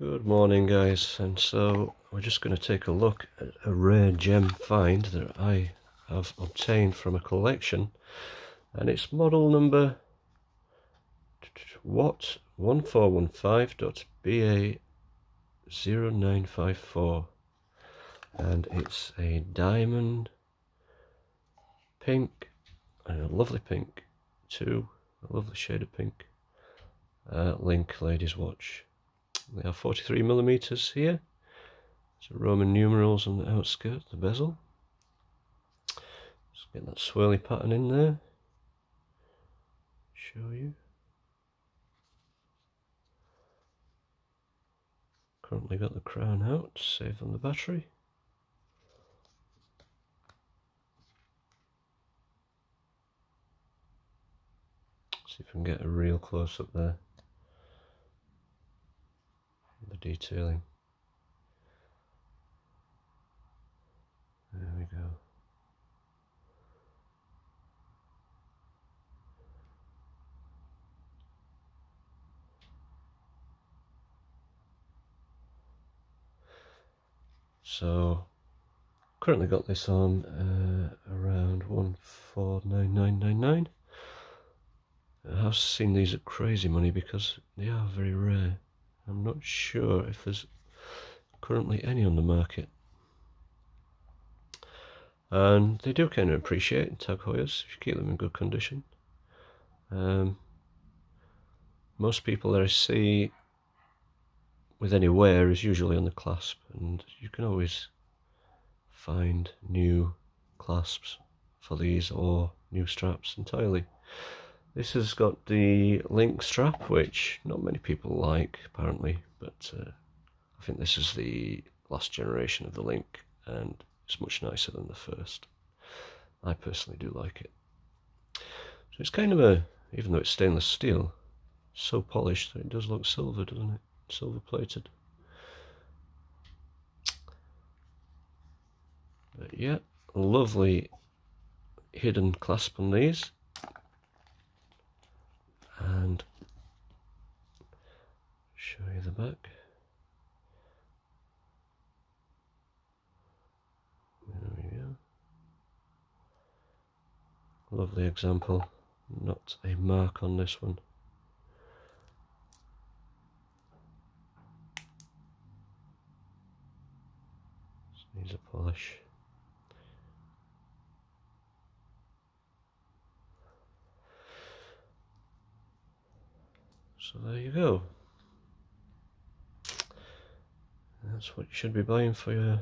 Good morning guys. And so we're just going to take a look at a rare gem find that I have obtained from a collection. And it's model number WAT 1415.BA0954 and it's a diamond pink and a lovely pink too. A lovely shade of pink. Uh, link ladies watch they are 43 millimeters here. So Roman numerals on the outskirt, the bezel. Just get that swirly pattern in there. Show you. Currently got the crown out, save on the battery. See if we can get a real close up there the detailing. There we go. So currently got this on uh, around 149999 I have seen these at crazy money because they are very rare I'm not sure if there's currently any on the market. And they do kind of appreciate Tag Heuers if you keep them in good condition. Um, most people that I see with any wear is usually on the clasp, and you can always find new clasps for these or new straps entirely. This has got the link strap, which not many people like, apparently, but uh, I think this is the last generation of the link, and it's much nicer than the first. I personally do like it. So it's kind of a, even though it's stainless steel, so polished that it does look silver, doesn't it? Silver plated. But yeah, lovely hidden clasp on these. and show you the back. There we go. Lovely example, not a mark on this one. Needs a polish. So there you go. That's what you should be buying for your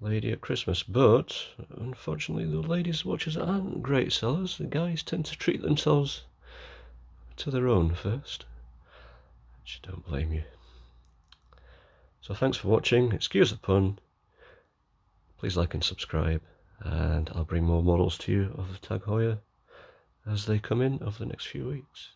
lady at Christmas. But unfortunately, the ladies' watches aren't great sellers. The guys tend to treat themselves to their own first. Which I don't blame you. So thanks for watching. Excuse the pun. Please like and subscribe. And I'll bring more models to you of the Tag Heuer as they come in over the next few weeks.